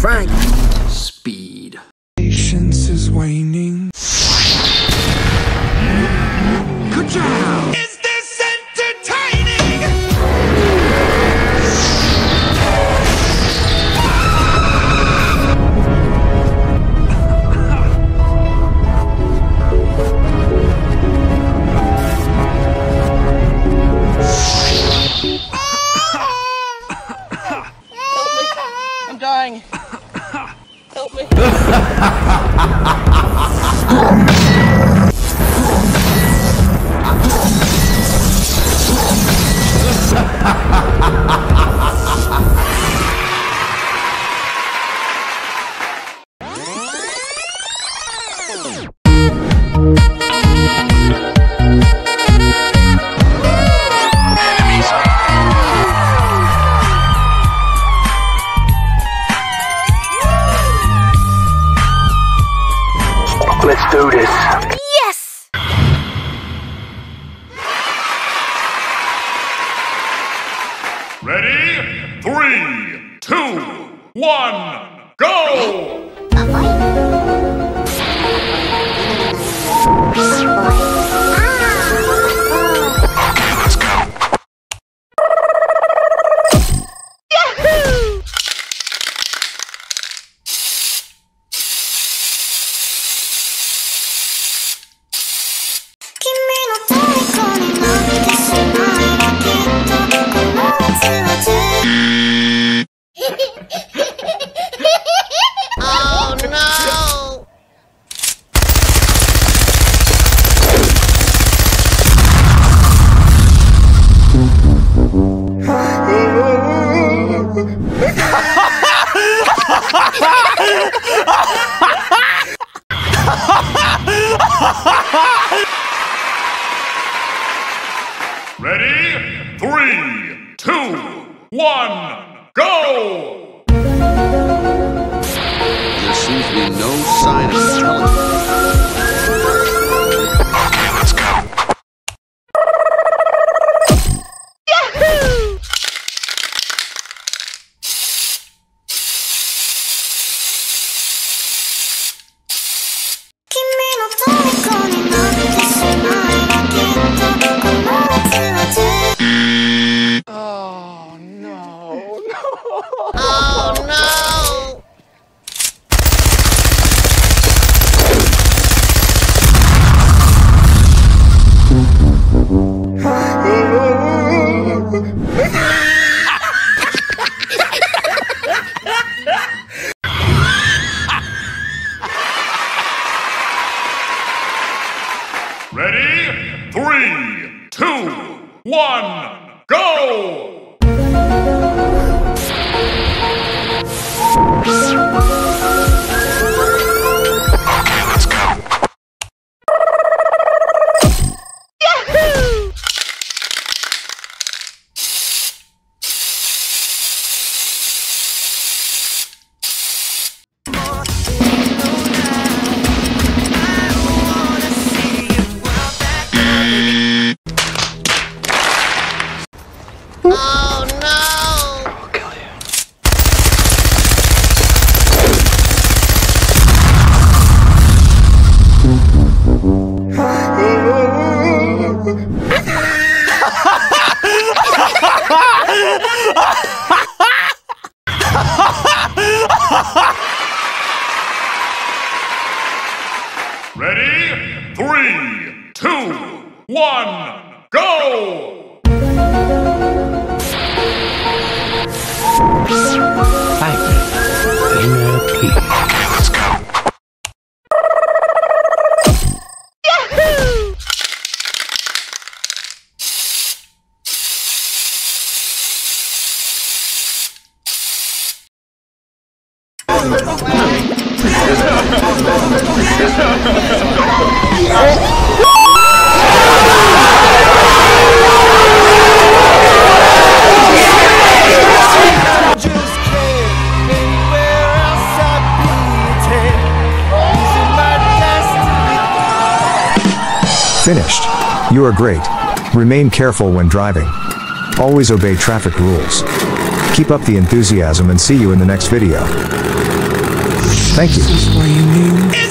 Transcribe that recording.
That's Frank. Speed. Patience is waning. Good job. Is this entertaining? Oh, I'm dying. Help me. Let's do this. Yes! Ready? Three, two, one, go! oh one, go! There seems to be no sign of intelligence. One, Ready? Three, two, one, go! Inner Finished. You are great. Remain careful when driving. Always obey traffic rules. Keep up the enthusiasm and see you in the next video. Thank you.